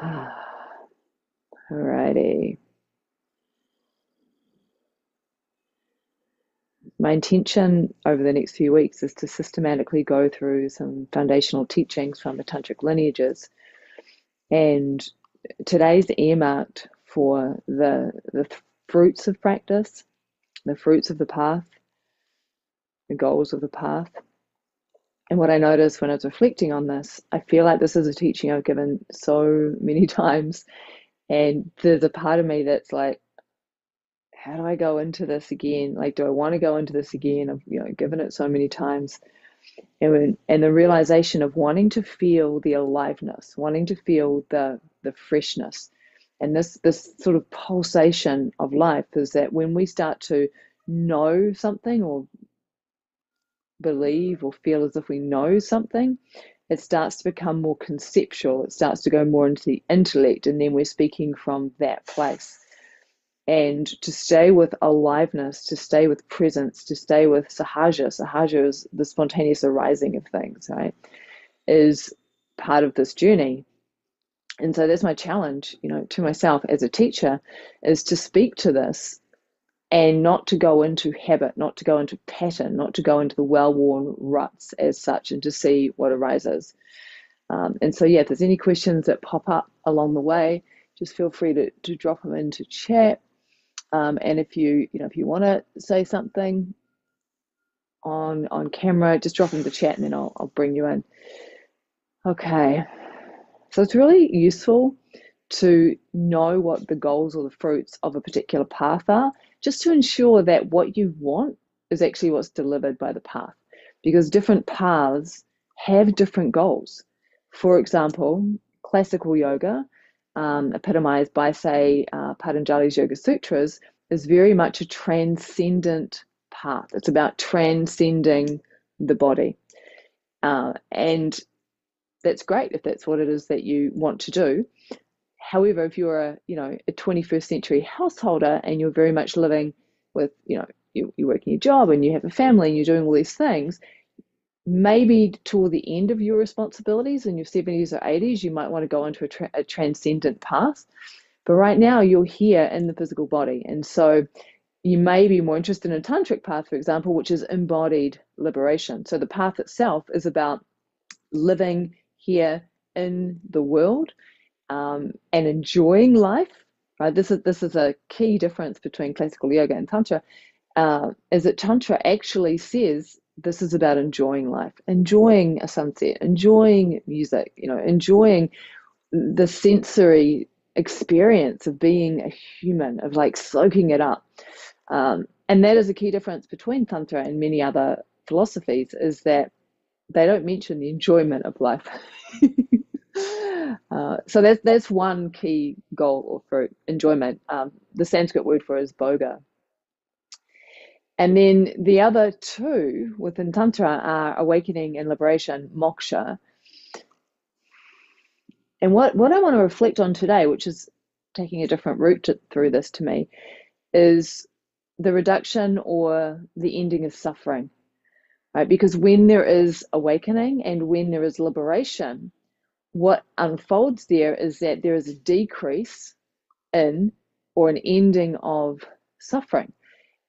Alrighty. My intention over the next few weeks is to systematically go through some foundational teachings from the tantric lineages. And today's earmarked for the, the fruits of practice, the fruits of the path, the goals of the path. And what I noticed when I was reflecting on this, I feel like this is a teaching I've given so many times. And there's a part of me that's like, how do I go into this again? Like, do I want to go into this again? I've you know given it so many times. And, when, and the realization of wanting to feel the aliveness, wanting to feel the the freshness, and this this sort of pulsation of life is that when we start to know something or believe or feel as if we know something, it starts to become more conceptual. It starts to go more into the intellect, and then we're speaking from that place. And to stay with aliveness, to stay with presence, to stay with sahaja, sahaja is the spontaneous arising of things, right? Is part of this journey. And so that's my challenge, you know, to myself as a teacher, is to speak to this and not to go into habit, not to go into pattern, not to go into the well worn ruts as such, and to see what arises. Um, and so, yeah, if there's any questions that pop up along the way, just feel free to, to drop them into chat. Um, and if you, you know, if you want to say something on on camera, just drop into chat, and then I'll I'll bring you in. Okay, so it's really useful to know what the goals or the fruits of a particular path are just to ensure that what you want is actually what's delivered by the path. Because different paths have different goals. For example, classical yoga, um, epitomized by, say, uh, Patanjali's Yoga Sutras, is very much a transcendent path. It's about transcending the body. Uh, and that's great if that's what it is that you want to do. However, if you're a you know a 21st century householder and you're very much living with you know you, you're working your job and you have a family and you're doing all these things, maybe toward the end of your responsibilities in your 70s or 80s, you might want to go into a, tra- a transcendent path. But right now, you're here in the physical body, and so you may be more interested in a tantric path, for example, which is embodied liberation. So the path itself is about living here in the world um, and enjoying life. Right, this is this is a key difference between classical yoga and tantra. Uh, is that tantra actually says this is about enjoying life, enjoying a sunset, enjoying music, you know, enjoying the sensory experience of being a human, of like soaking it up. Um, and that is a key difference between tantra and many other philosophies is that they don't mention the enjoyment of life. Uh, so that's that's one key goal or for enjoyment. Um, the Sanskrit word for it is bhoga. And then the other two within Tantra are awakening and liberation, moksha. And what, what I want to reflect on today, which is taking a different route to, through this to me, is the reduction or the ending of suffering. Right? Because when there is awakening and when there is liberation, what unfolds there is that there is a decrease in or an ending of suffering.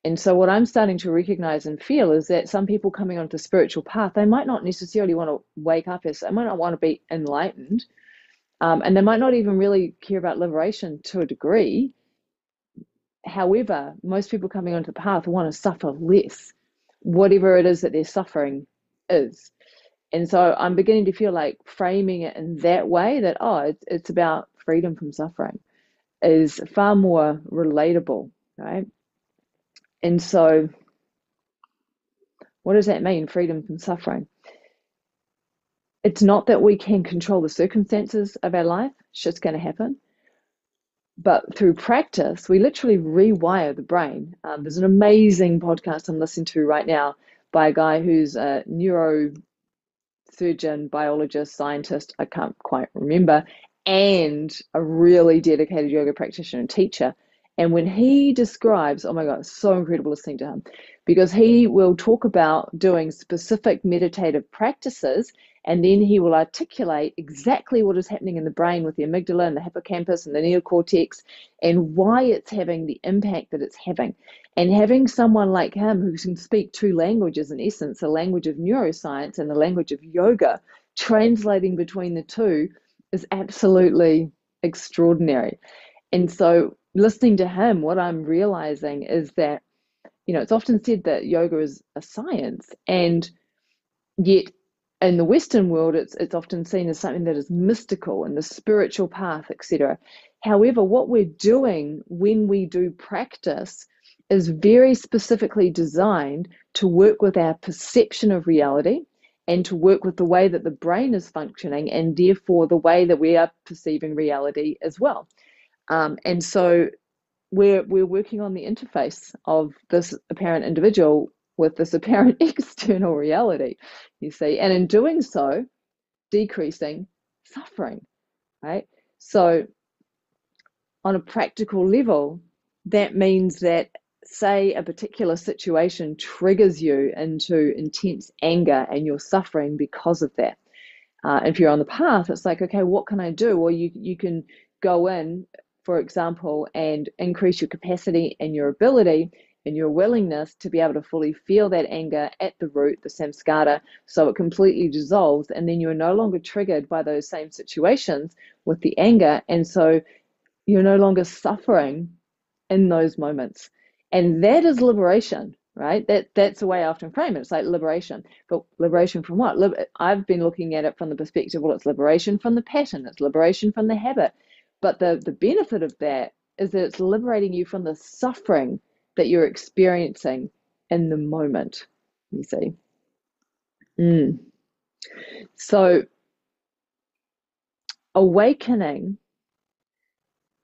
And so, what I'm starting to recognize and feel is that some people coming onto the spiritual path, they might not necessarily want to wake up as, they might not want to be enlightened, um, and they might not even really care about liberation to a degree. However, most people coming onto the path want to suffer less, whatever it is that they're suffering is and so I'm beginning to feel like framing it in that way that, oh, it's, it's about freedom from suffering is far more relatable, right? And so, what does that mean, freedom from suffering? It's not that we can control the circumstances of our life, shit's going to happen. But through practice, we literally rewire the brain. Um, there's an amazing podcast I'm listening to right now by a guy who's a neuro surgeon, biologist, scientist, I can't quite remember, and a really dedicated yoga practitioner and teacher. And when he describes, oh my God, so incredible listening to him because he will talk about doing specific meditative practices And then he will articulate exactly what is happening in the brain with the amygdala and the hippocampus and the neocortex and why it's having the impact that it's having. And having someone like him who can speak two languages in essence, the language of neuroscience and the language of yoga, translating between the two is absolutely extraordinary. And so, listening to him, what I'm realizing is that, you know, it's often said that yoga is a science, and yet in the Western world, it's it's often seen as something that is mystical and the spiritual path, etc. However, what we're doing when we do practice is very specifically designed to work with our perception of reality and to work with the way that the brain is functioning and therefore the way that we are perceiving reality as well. Um, and so we're we're working on the interface of this apparent individual with this apparent external reality, you see, and in doing so, decreasing suffering, right? So, on a practical level, that means that say a particular situation triggers you into intense anger and you're suffering because of that. Uh, if you're on the path, it's like, okay, what can I do? Well, you you can go in, for example, and increase your capacity and your ability and your willingness to be able to fully feel that anger at the root, the samskara, so it completely dissolves, and then you're no longer triggered by those same situations with the anger, and so you're no longer suffering in those moments. And that is liberation, right? That that's the way I often frame it. It's like liberation, but liberation from what? I've been looking at it from the perspective, well, it's liberation from the pattern, it's liberation from the habit. But the the benefit of that is that it's liberating you from the suffering that you're experiencing in the moment. You see. Mm. So awakening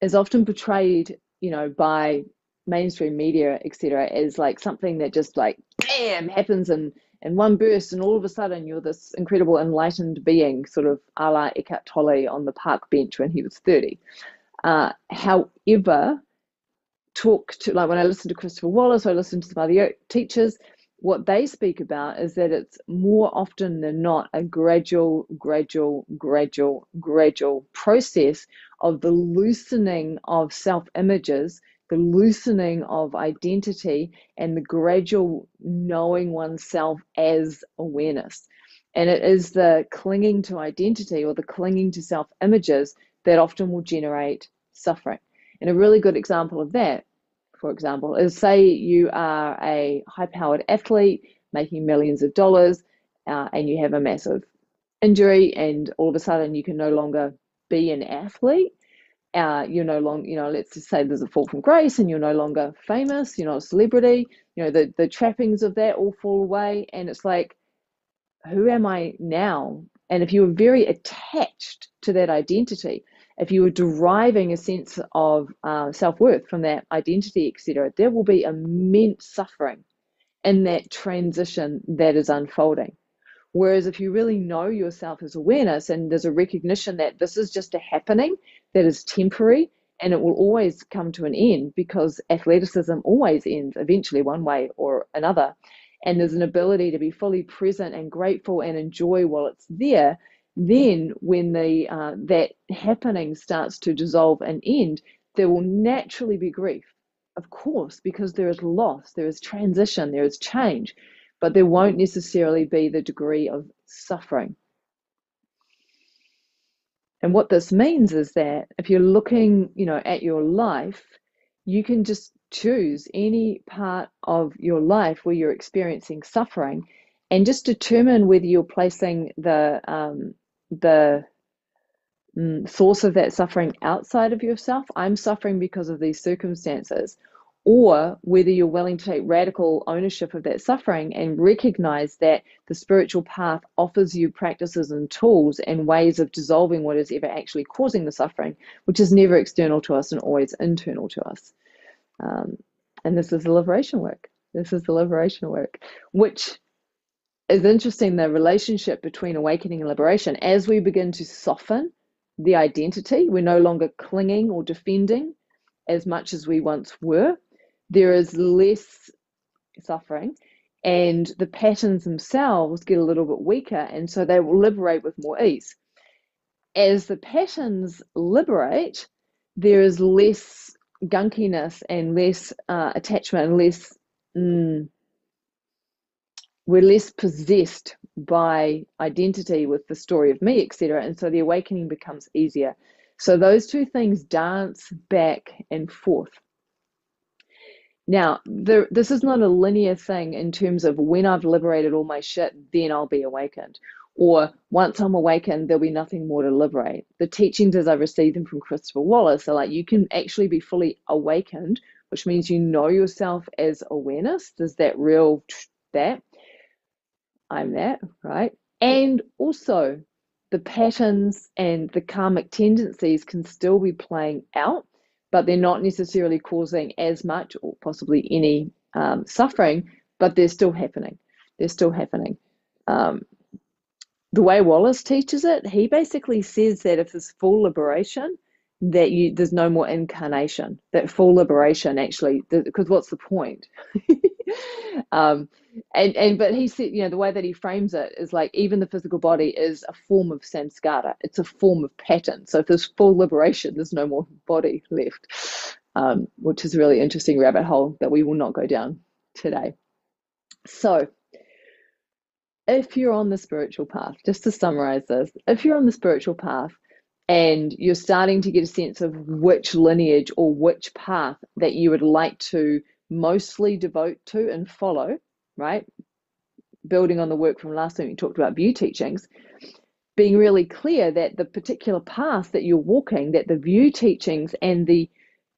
is often portrayed, you know, by mainstream media, etc., is like something that just like bam happens in in one burst, and all of a sudden you're this incredible enlightened being, sort of a la Eckhart Tolle on the park bench when he was thirty. Uh, however, talk to like when I listen to Christopher Wallis, or I listen to some other teachers, what they speak about is that it's more often than not a gradual, gradual, gradual, gradual process of the loosening of self images the loosening of identity and the gradual knowing oneself as awareness. And it is the clinging to identity or the clinging to self images that often will generate suffering. And a really good example of that, for example, is say you are a high powered athlete making millions of dollars uh, and you have a massive injury, and all of a sudden you can no longer be an athlete uh, you're no longer, you know, let's just say there's a fall from grace and you're no longer famous, you're not a celebrity, you know, the, the trappings of that all fall away. And it's like, who am I now? And if you were very attached to that identity, if you were deriving a sense of uh, self worth from that identity, etc., there will be immense suffering in that transition that is unfolding. Whereas if you really know yourself as awareness and there's a recognition that this is just a happening that is temporary and it will always come to an end because athleticism always ends eventually one way or another. And there's an ability to be fully present and grateful and enjoy while it's there. Then, when the uh, that happening starts to dissolve and end, there will naturally be grief, of course, because there is loss, there is transition, there is change but there won't necessarily be the degree of suffering. And what this means is that if you're looking, you know, at your life, you can just choose any part of your life where you're experiencing suffering and just determine whether you're placing the um, the mm, source of that suffering outside of yourself. I'm suffering because of these circumstances, or whether you're willing to take radical ownership of that suffering and recognize that the spiritual path offers you practices and tools and ways of dissolving what is ever actually causing the suffering, which is never external to us and always internal to us. Um, and this is the liberation work. This is the liberation work, which is interesting the relationship between awakening and liberation. As we begin to soften the identity, we're no longer clinging or defending as much as we once were there is less suffering and the patterns themselves get a little bit weaker, and so they will liberate with more ease. As the patterns liberate, there is less gunkiness and less uh, attachment less. Mm, we're less possessed by identity with the story of me, etc. And so the awakening becomes easier. So those two things dance back and forth. Now, there, this is not a linear thing in terms of when I've liberated all my shit, then I'll be awakened. Or once I'm awakened, there'll be nothing more to liberate. The teachings as I received them from Christopher Wallis are like you can actually be fully awakened, which means you know yourself as awareness. There's that real that I'm that, right? And also, the patterns and the karmic tendencies can still be playing out, but they're not necessarily causing as much or possibly any um, suffering, but they're still happening. They're still happening. Um, the way Wallis teaches it, he basically says that if there's full liberation, that you there's no more incarnation. That full liberation actually, because what's the point? um, and and but he said, you know, the way that he frames it is like even the physical body is a form of samskara. It's a form of pattern. So if there's full liberation, there's no more body left, um, which is a really interesting rabbit hole that we will not go down today. So if you're on the spiritual path, just to summarize this, if you're on the spiritual path and you're starting to get a sense of which lineage or which path that you would like to mostly devote to and follow, right? Building on the work from last time we talked about view teachings, being really clear that the particular path that you're walking, that the view teachings and the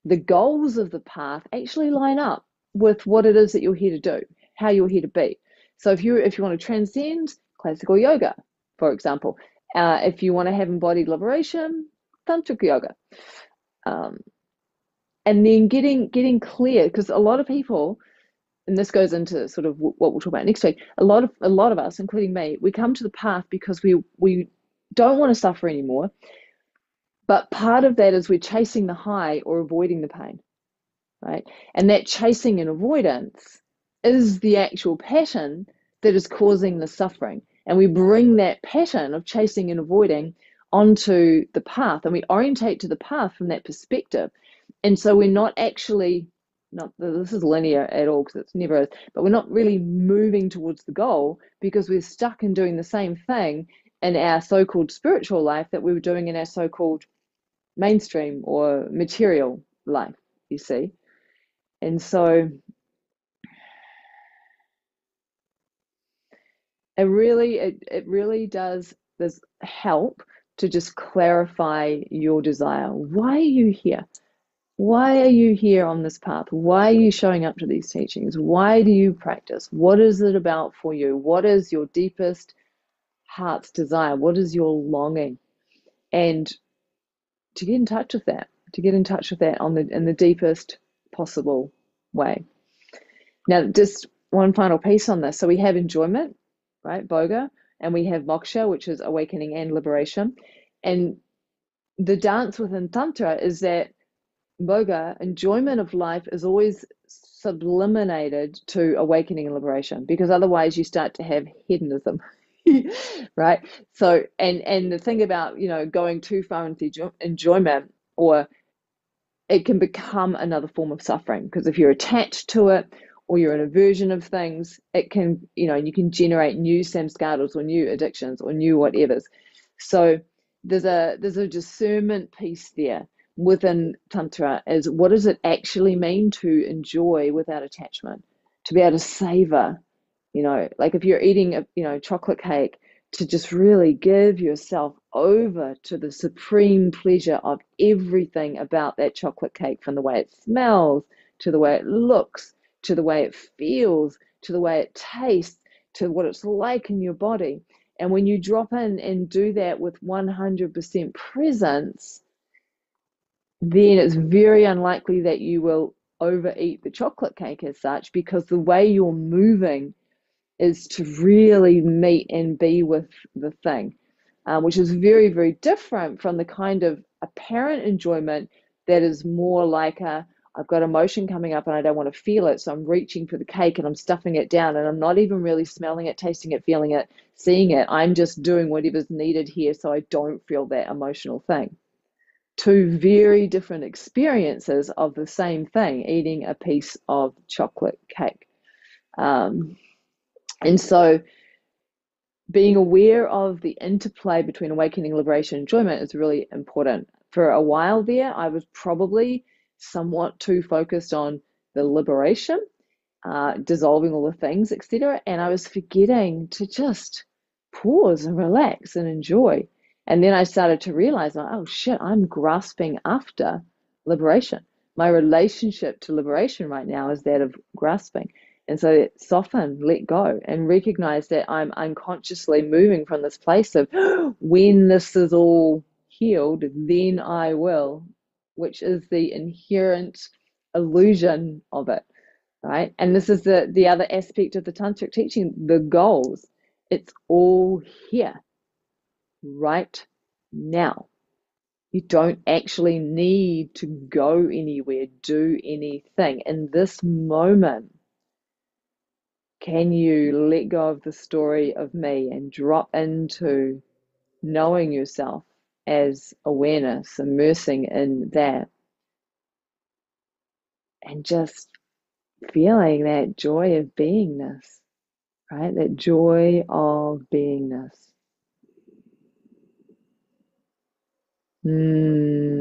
the goals of the path actually line up with what it is that you're here to do, how you're here to be. So if you if you want to transcend classical yoga, for example, uh, if you want to have embodied liberation, tantric yoga. Um, and then getting getting clear because a lot of people and this goes into sort of what we'll talk about next week a lot of a lot of us including me we come to the path because we we don't want to suffer anymore but part of that is we're chasing the high or avoiding the pain right? And that chasing and avoidance is the actual pattern that is causing the suffering and we bring that pattern of chasing and avoiding onto the path and we orientate to the path from that perspective. And so we're not actually not this is linear at all because it's never but we're not really moving towards the goal because we're stuck in doing the same thing in our so-called spiritual life that we were doing in our so-called mainstream or material life you see? And so it really it, it really does this help to just clarify your desire. Why are you here why are you here on this path? Why are you showing up to these teachings? Why do you practice? What is it about for you? What is your deepest heart's desire? What is your longing? And to get in touch with that, to get in touch with that on the in the deepest possible way. Now, just one final piece on this. So we have enjoyment, right, bhoga, and we have moksha, which is awakening and liberation. And the dance within Tantra is that Bhoga, enjoyment of life is always subliminated to awakening and liberation because otherwise you start to have hedonism. right so and and the thing about you know going too far into enjoyment or it can become another form of suffering because if you're attached to it or you're an aversion of things it can you know you can generate new samskaras or new addictions or new whatevers so there's a there's a discernment piece there within Tantra is what does it actually mean to enjoy without attachment, to be able to savor, you know, like if you're eating a you know chocolate cake, to just really give yourself over to the supreme pleasure of everything about that chocolate cake, from the way it smells to the way it looks, to the way it feels, to the way it tastes, to what it's like in your body. And when you drop in and do that with 100% presence, then it's very unlikely that you will overeat the chocolate cake as such because the way you're moving is to really meet and be with the thing, um, which is very, very different from the kind of apparent enjoyment that is more like a I've got emotion coming up and I don't want to feel it. So I'm reaching for the cake and I'm stuffing it down and I'm not even really smelling it, tasting it, feeling it, seeing it. I'm just doing whatever's needed here so I don't feel that emotional thing. Two very different experiences of the same thing, eating a piece of chocolate cake. Um, and so being aware of the interplay between awakening, liberation, enjoyment is really important. For a while there, I was probably somewhat too focused on the liberation, uh, dissolving all the things, etc. And I was forgetting to just pause and relax and enjoy. And then I started to realize, oh shit, I'm grasping after liberation. My relationship to liberation right now is that of grasping. And so soften, let go, and recognize that I'm unconsciously moving from this place of when this is all healed, then I will, which is the inherent illusion of it, right? And this is the, the other aspect of the tantric teaching the goals. It's all here, right now. You don't actually need to go anywhere, do anything. In this moment, can you let go of the story of me and drop into knowing yourself as awareness, immersing in that, and just feeling that joy of beingness, right? That joy of beingness. Mm.